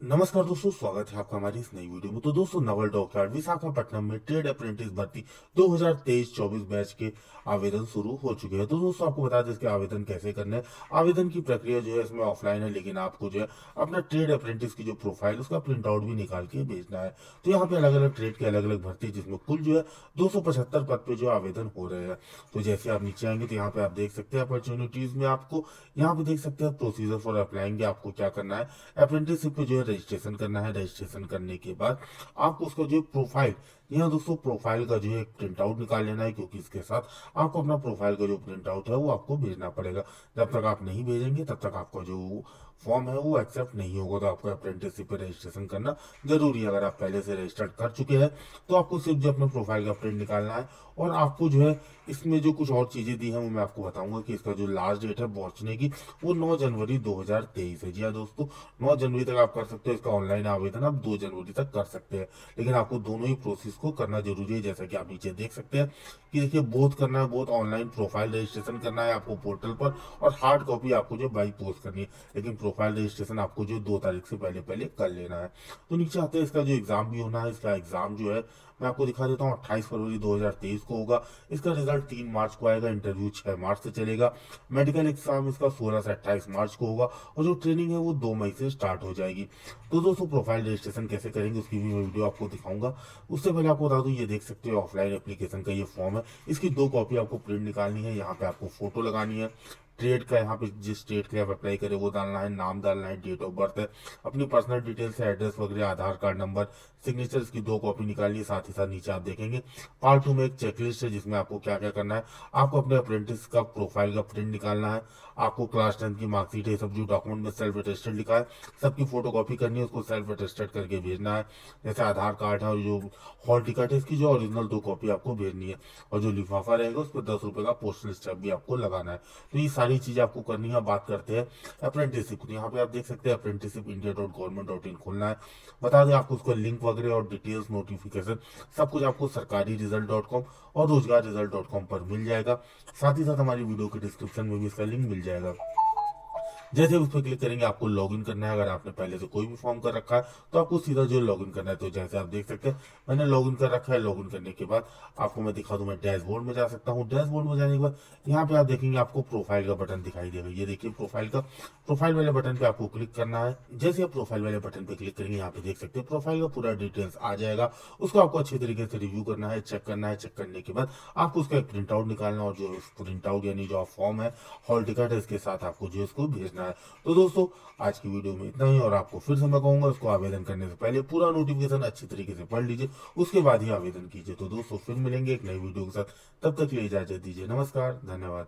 नमस्कार दोस्तों, स्वागत है आपका हमारी इस नई वीडियो में। तो दोस्तों नवल डॉकयार्ड विशाखापट्टनम में ट्रेड अप्रेंटिस भर्ती 2023-24 बैच के आवेदन शुरू हो चुके हैं। तो दोस्तों, आपको बता दें इसके आवेदन कैसे करने आवेदन की प्रक्रिया जो है, इसमें ऑफलाइन है, लेकिन आपको जो है, अपना ट्रेड अप्रेंटिस की जो प्रोफ़ाइल उसका प्रिंट आउट भी निकाल के भेजना है। तो यहाँ पे अलग अलग ट्रेड के अलग अलग भर्ती, जिसमें कुल जो है, दो सौ पचहत्तर पद पे जो आवेदन हो रहे हैं। तो जैसे आप नीचे आएँगे तो यहाँ पे आप देख सकते हैं अपॉर्चुनिटीज़ में आपको, यहाँ पे देख सकते हैं प्रोसीजर फॉर अप्लाइंग आपको क्या करना है। अप्रेंटिसशिप पे जो है रजिस्ट्रेशन करना है रजिस्ट्रेशन करने के बाद आपको उसका जो प्रोफ़ाइल यहाँ दोस्तों प्रोफ़ाइल का जो है प्रिंट आउट निकाल लेना है, क्योंकि इसके साथ आपको अपना प्रोफ़ाइल का जो प्रिंट आउट है, वो आपको भेजना पड़ेगा। जब तक आप नहीं भेजेंगे, तब तक आपका जो फॉर्म है, वो एक्सेप्ट नहीं होगा। तो आपको अप्रेंटिसशिप पे रजिस्ट्रेशन करना ज़रूरी है। अगर आप पहले से रजिस्टर्ड कर चुके हैं तो आपको सिर्फ़ जो अपने प्रोफ़ाइल का प्रिंट निकालना है और आपको जो है इसमें जो कुछ और चीज़ें दी हैं, वो मैं आपको बताऊँगा कि इसका जो लास्ट डेट है पहुँचने की वो 9 जनवरी 2023 है। जी हाँ दोस्तों 9 जनवरी तक आप कर सकते हो इसका ऑनलाइन आवेदन। आप 2 जनवरी तक कर सकते हैं, लेकिन आपको दोनों ही प्रोसेस को करना ज़रूरी है, जैसा कि आप नीचे देख सकते हैं कि देखिए बोथ करना है बोथ ऑनलाइन प्रोफ़ाइल रजिस्ट्रेशन करना है आपको पोर्टल पर और हार्ड कॉपी आपको जो बाई पोस्ट करनी है। लेकिन प्रोफ़ाइल रजिस्ट्रेशन आपको जो दो तारीख से पहले पहले कर लेना है। तो नीचे आते हैं, इसका जो एग्ज़ाम भी होना है, इसका एग्ज़ाम जो है, मैं आपको दिखा देता हूँ, अट्ठाईस फरवरी 2023 को होगा। इसका रिज़ल्ट तीन मार्च को आएगा इंटरव्यू छह मार्च से चलेगा। मेडिकल एग्ज़ाम इसका सोलह से अट्ठाईस मार्च को होगा और जो ट्रेनिंग है वो दो मई से स्टार्ट हो जाएगी। तो दोस्तों प्रोफ़ाइल रजिस्ट्रेशन कैसे करेंगे, उसकी भी मैं वीडियो आपको दिखाऊँगा। उससे पहले आपको बता दूँ, ये देख सकते हो ऑफलाइन एप्लीकेशन का ये फॉर्म है। इसकी दो कॉपी आपको प्रिंट निकालनी है, यहाँ पे आपको फ़ोटो लगानी है। ट्रेड का, यहाँ पे जिस स्टेट के आप अप्लाई करें वो डालना है, नाम डालना है डेट ऑफ़ बर्थ है, अपनी पर्सनल डिटेल्स है एड्रेस वगैरह, आधार कार्ड नंबर सिग्नेचर की दो कॉपी निकालिए, साथ ही साथ नीचे आप देखेंगे। पार्ट टू में एक चेकलिस्ट है, जिसमें आपको क्या क्या करना है। आपको अपने अप्रेंटिस का प्रोफ़ाइल का प्रिंट निकालना है, आपको क्लास टेंथ की मार्कशीट है सब जो डॉक्यूमेंट में सेल्फ अटेस्टेड लिखा है, सबकी फ़ोटो कॉपी करनी है, उसको सेल्फ अटेस्टेड करके भेजना है। जैसे आधार कार्ड है और जो हॉल टिकट है, इसकी जो ओरिजिनल दो कॉपी आपको भेजनी है, और जो लिफाफा रहेगा उस पर दस रुपए का पोस्टल स्टैम्प भी आपको लगाना है। तो ये सारी चीज़ें आपको करनी है बात करते हैं। अप्रेंटिसशिप यहाँ पे आप देख सकते हैं apprenticeship India dot government dot in खोलना है। बता दें आपको उसका लिंक वगैरह और डिटेल्स नोटिफिकेशन सब कुछ आपको सरकारी रिज़ल्ट डॉट कॉम और रोज़गार रिज़ल्ट डॉट कॉम पर मिल जाएगा। साथ ही साथ हमारी वीडियो के डिस्क्रिप्शन में भी इसका लिंक मिल जाएगा। जैसे उस पर क्लिक करेंगे, आपको लॉगिन करना है। अगर आपने पहले से कोई भी फॉर्म कर रखा है तो आपको सीधा जो लॉगिन करना है। तो जैसे आप देख सकते हैं, मैंने लॉगिन कर रखा है। लॉगिन करने के बाद आपको मैं दिखा दूँ, मैं डैशबोर्ड में जा सकता हूँ। डैशबोर्ड में जाने के बाद यहाँ पे आप देखेंगे, आपको प्रोफ़ाइल का बटन दिखाई देगा। ये देखिए प्रोफ़ाइल का, प्रोफ़ाइल वाले बटन पे आपको क्लिक करना है। जैसे आप प्रोफ़ाइल वाले बटन पे क्लिक करेंगे, यहाँ पे देख सकते हैं प्रोफ़ाइल का पूरा डिटेल्स आ जाएगा। उसको आपको अच्छे तरीके से रिव्यू करना है, चेक करना है। चेक करने के बाद आपको उसका एक प्रिंट आउट निकालना और जो प्रिंट आउट यानी जो फॉर्म है, हॉल टिकट है, इसके साथ आपको जो इसको भेजना है। तो दोस्तों, आज की वीडियो में इतना ही, और आपको फिर से मैं कहूँगा उसको आवेदन करने से पहले पूरा नोटिफिकेशन अच्छी तरीके से पढ़ लीजिए, उसके बाद ही आवेदन कीजिए। तो दोस्तों, फिर मिलेंगे एक नई वीडियो के साथ। तब तक लिए इजाज़त दीजिए। नमस्कार, धन्यवाद।